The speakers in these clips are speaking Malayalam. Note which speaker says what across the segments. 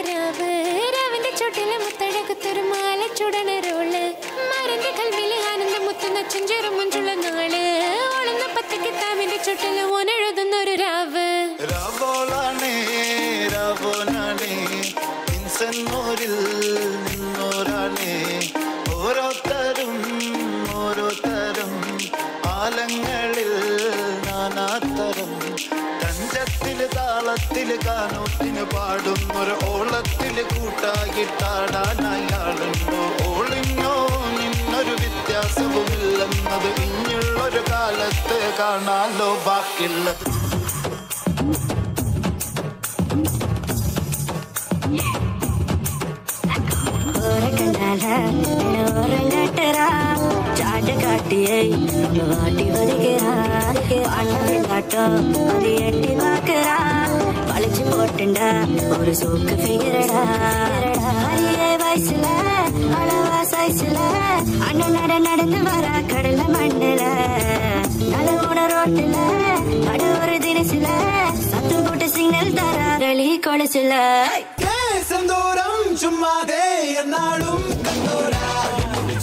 Speaker 1: രാവ് രാവിന്റെ ചുട്ടിൽ മുത്തഴകത്തൊരു മാല ചുടണ റോൾ. മരന്റെ കൽവിൽ ആനന്ദം മുത്തുന്ന ചെഞ്ചെറും മുഞ്ചുള്ള നാൾ. ഓളുന്ന പത്ത് കിതാബിന്റെ ചുട്ടിൽ ഓനെഴുതുന്ന ഒരു രാവ്.
Speaker 2: രാവോളാണേ നിന്നോരാണേ. കാനോത്തിന് പാടുന്നൊരു ഓളത്തിൽ കൂട്ടാകിട്ടാടാൻ അയാളുണ്ടോ ഓളിഞ്ഞോ? നിന്നൊരു വ്യത്യാസവുമില്ലെന്നത് ഇനിയുള്ളൊരു കാലത്ത് കാണാലോ ബാക്കിയുള്ളത്.
Speaker 3: காட்டியை കാട്ടിയെ വാട്ടി വരികരാ അണ്ണാട്ടോ അത് എട്ടി പാക്കറാ வளைச்சு போட்டுண்டா. ஒரு சோக்கு ஃபிகரடா அரிய வயசுல அளவா சைஸ்ல அண்ணன் நட நடந்து வர கடல மண்ணுல. நலவோட ரோட்டுல அடு ஒரு தினசுல. சத்தம் போட்டு சிக்னல் தர
Speaker 4: ரளி கொலுசுல. செந்தோரம்
Speaker 5: சும்மாதே என்னாலும் கந்தோரா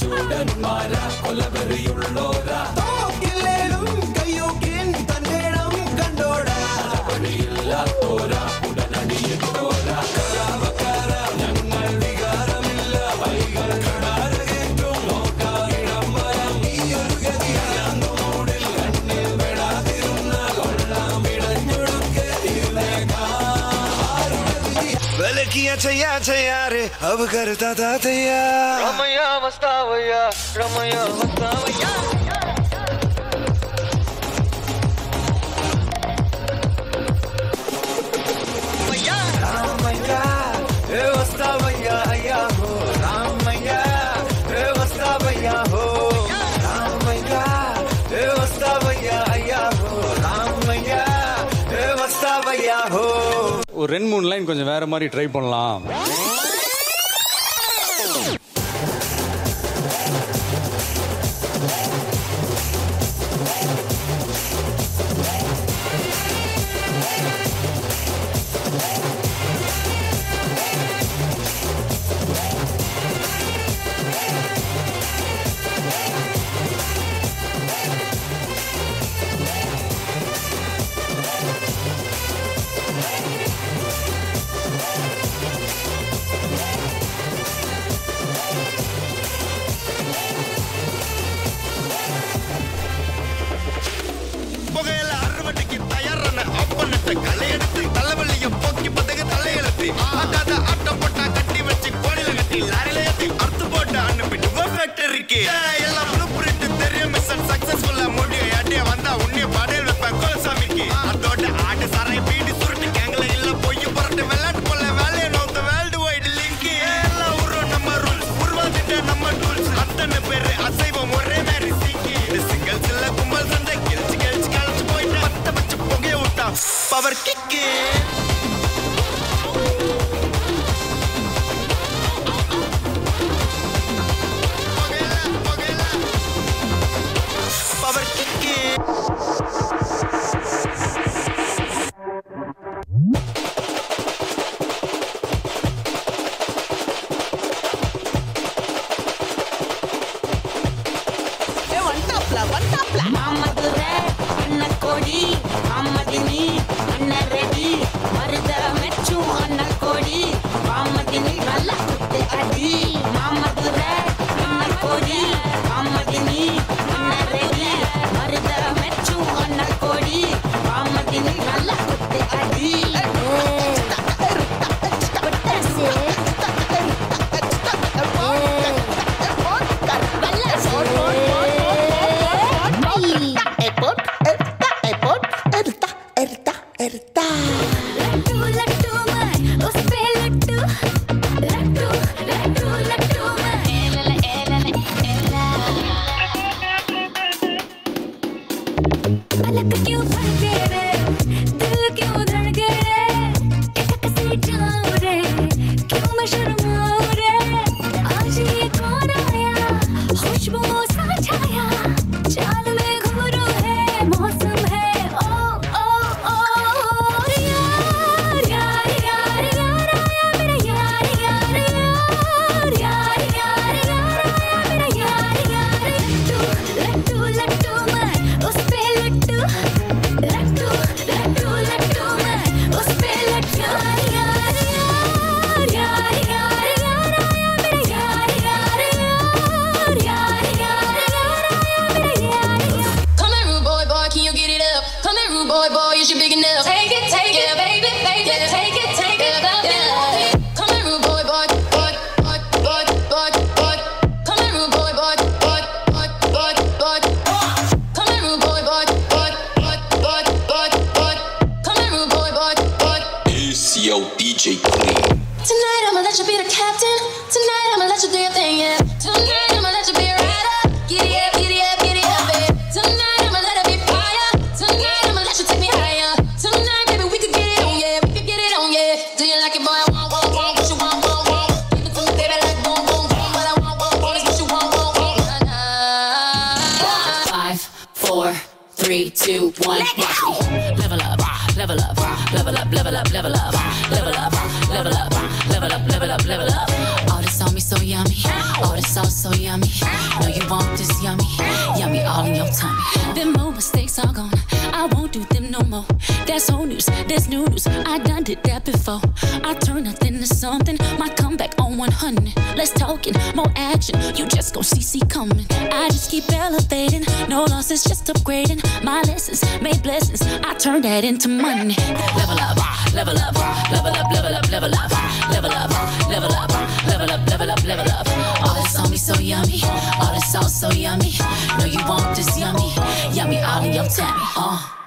Speaker 5: சூடன் மாறா கொலவெறியுள்ளோரா किया छैया छैया रे अब कर दादा तैया रमैया मस्तावैया रमैया मस्तावैया
Speaker 6: ஒரு ரெண்டு மூணு லைன் கொஞ்சம் வேற மாதிரி ட்ரை பண்ணலாம்.
Speaker 2: வந்தாப்ல வந்தாப்ல மாமதுர அண்ண கோடி மாமதினி அண்ண ரெடி. மருத நல்லா should Yo, DJ Clean. Tonight I'ma let you be the captain. Tonight I'ma let you do your thing, yeah. Tonight I'ma
Speaker 3: let you be a rider. Giddy up, giddy up, giddy up, babe. Tonight I'ma let it be fire. Tonight I'ma let you
Speaker 1: take me higher. Tonight, baby, we could get it on, yeah. We could get it on, yeah. Do you like it, boy? I want, want, what you want, want, want. Give it to baby, like boom, boom, boom. What I want, want, want is what you want, want, want. Five, four,
Speaker 7: three, two, one. Let go. Level up, level up, level up, level up, level up. More. That's old news. There's new news. I done did that before. I turn nothing to something. My comeback on 100. Let's talking more action. You just gon' see see coming. I just keep elevating. No losses, just upgrading. My lessons made blessings. I turn that into money. Level up, level up, level up, level up, level up, level up, level up, level up, level up, level up. All this on me so yummy. All this sauce so yummy. Know you want this yummy, yummy all in your tummy. Uh.